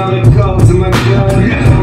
I got to my gun.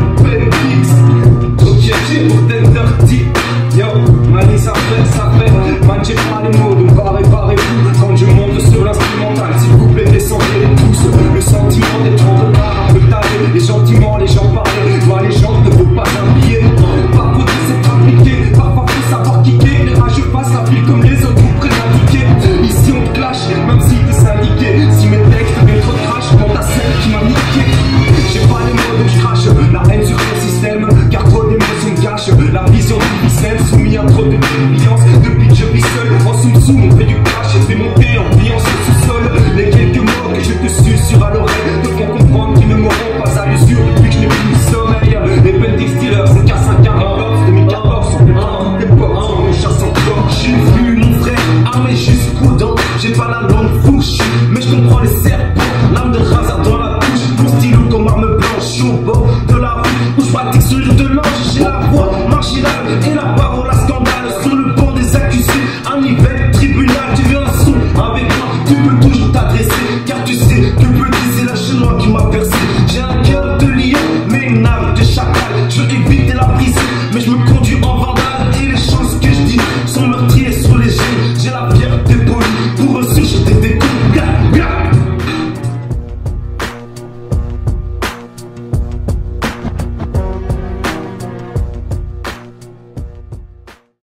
La vision du lycée soumis à trop de défiance. Depuis que je vis seul, en sous-dessous, mon prix du cash monter en pliant sur sous-sol Les quelques mots que je te susurre à l'oreille Te font comprendre qu'ils ne m'auront pas à l'usure. Depuis que je n'ai plus de sommeil Les Bendy Steelers, c'est qu'à 5 2014 On est des portes, on chasse encore Je suis venu, mon frère, armé jusqu'aux dents. J'ai pas la langue fouche, mais je comprends les serpents. L'âme de hasard dans la bouche, mon stylo comme arme blanche. Au bord de la rue, où je fatigue sur de l'ange J'ai la voix et la parole à scandale sur le banc des accusés. Un hiver, tribunal, tu viens sous avec moi, tu peux toujours t'adresser. Car tu sais que petit c'est la chinoise qui m'a percé. J'ai un cœur de lion, mais une âme de chacal. Je veux éviter la prison mais je me conduis en vandale. Et les choses que je dis sont meurtrières.